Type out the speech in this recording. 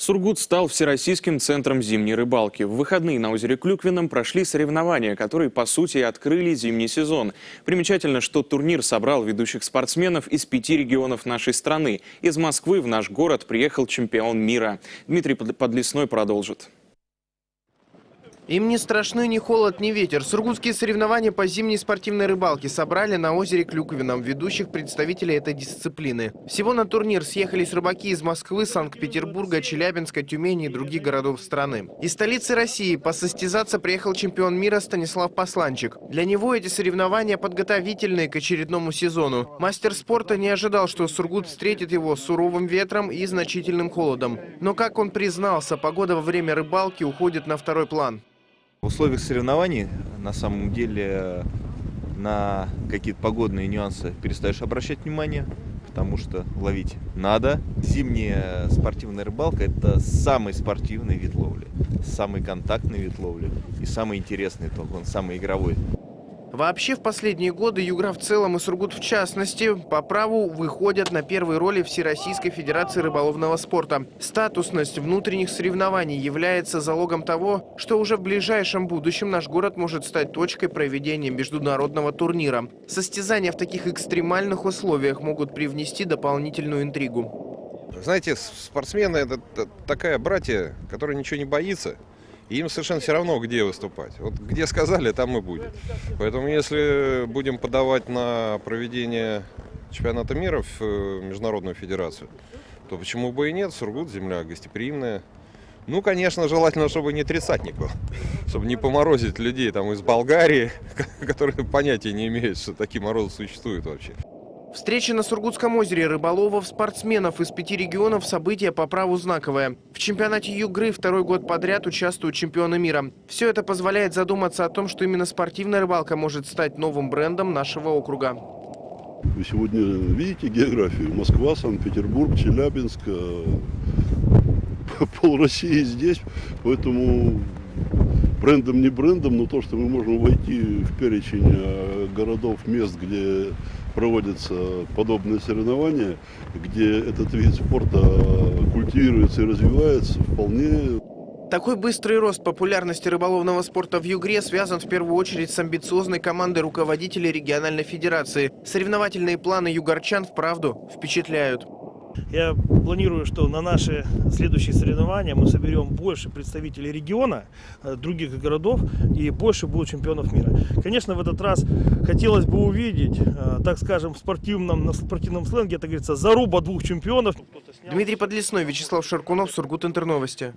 Сургут стал всероссийским центром зимней рыбалки. В выходные на озере Клюквином прошли соревнования, которые, по сути, открыли зимний сезон. Примечательно, что турнир собрал ведущих спортсменов из пяти регионов нашей страны. Из Москвы в наш город приехал чемпион мира. Дмитрий Подлесной продолжит. Им не страшны ни холод, ни ветер. Сургутские соревнования по зимней спортивной рыбалке собрали на озере Клюковином ведущих представителей этой дисциплины. Всего на турнир съехались рыбаки из Москвы, Санкт-Петербурга, Челябинска, Тюмени и других городов страны. Из столицы России посостязаться приехал чемпион мира Станислав Посланчик. Для него эти соревнования подготовительные к очередному сезону. Мастер спорта не ожидал, что Сургут встретит его суровым ветром и значительным холодом. Но, как он признался, погода во время рыбалки уходит на второй план. В условиях соревнований, на самом деле, на какие-то погодные нюансы перестаешь обращать внимание, потому что ловить надо. Зимняя спортивная рыбалка – это самый спортивный вид ловли, самый контактный вид ловли и самый интересный, только он самый игровой. Вообще, в последние годы Югра в целом и Сургут в частности по праву выходят на первые роли Всероссийской Федерации рыболовного спорта. Статусность внутренних соревнований является залогом того, что уже в ближайшем будущем наш город может стать точкой проведения международного турнира. Состязания в таких экстремальных условиях могут привнести дополнительную интригу. Знаете, спортсмены – это такая братья, которая ничего не боится им совершенно все равно, где выступать. Вот где сказали, там и будет. Поэтому если будем подавать на проведение чемпионата мира в э, Международную Федерацию, то почему бы и нет? Сургут, земля гостеприимная. Ну, конечно, желательно, чтобы не тридцатник был, чтобы не поморозить людей там из Болгарии, которые понятия не имеют, что такие морозы существуют вообще. Встреча на Сургутском озере рыболовов, спортсменов из пяти регионов – событие по праву знаковое. В чемпионате Югры второй год подряд участвуют чемпионы мира. Все это позволяет задуматься о том, что именно спортивная рыбалка может стать новым брендом нашего округа. Вы сегодня видите географию? Москва, Санкт-Петербург, Челябинск, э, пол России здесь, поэтому брендом не брендом, но то, что мы можем войти в перечень э, городов, мест, где проводятся подобные соревнования, где этот вид спорта культивируется и развивается, вполне такой быстрый рост популярности рыболовного спорта в Югре связан в первую очередь с амбициозной командой руководителей региональной федерации. Соревновательные планы югорчан вправду впечатляют. Я планирую, что на наши следующие соревнования мы соберем больше представителей региона, э, других городов и больше будет чемпионов мира. Конечно, в этот раз хотелось бы увидеть, э, так скажем, в спортивном, на спортивном сленге, это говорится, заруба двух чемпионов. Дмитрий Подлесной, Вячеслав Шаркунов, Сургут Интерновости.